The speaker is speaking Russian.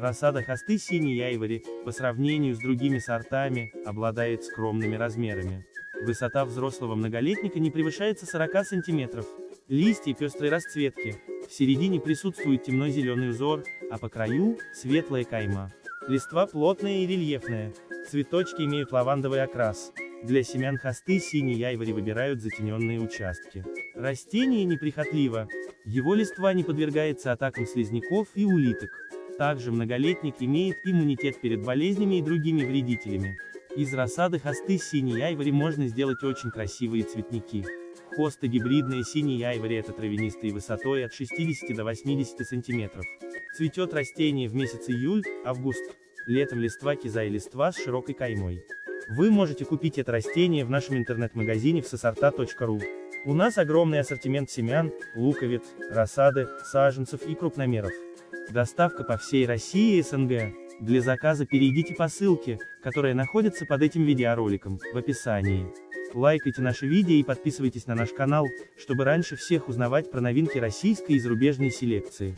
Рассада хосты синий яйвори, по сравнению с другими сортами, обладает скромными размерами. Высота взрослого многолетника не превышается 40 сантиметров. Листья пестрой расцветки. В середине присутствует темно-зеленый узор, а по краю – светлая кайма. Листва плотная и рельефная. Цветочки имеют лавандовый окрас. Для семян хосты синий яйвори выбирают затененные участки. Растение неприхотливо. Его листва не подвергается атакам слизняков и улиток. Также многолетник имеет иммунитет перед болезнями и другими вредителями. Из рассады хосты синий айвори можно сделать очень красивые цветники. Хосты гибридные синий айвори это травянистые высотой от 60 до 80 сантиметров. Цветет растение в месяц июль-август. Летом листва киза и листва с широкой каймой. Вы можете купить это растение в нашем интернет-магазине в сосорта.ру. У нас огромный ассортимент семян, луковиц, рассады, саженцев и крупномеров. Доставка по всей России и СНГ. Для заказа перейдите по ссылке, которая находится под этим видеороликом, в описании. Лайкайте наши видео и подписывайтесь на наш канал, чтобы раньше всех узнавать про новинки российской и зарубежной селекции.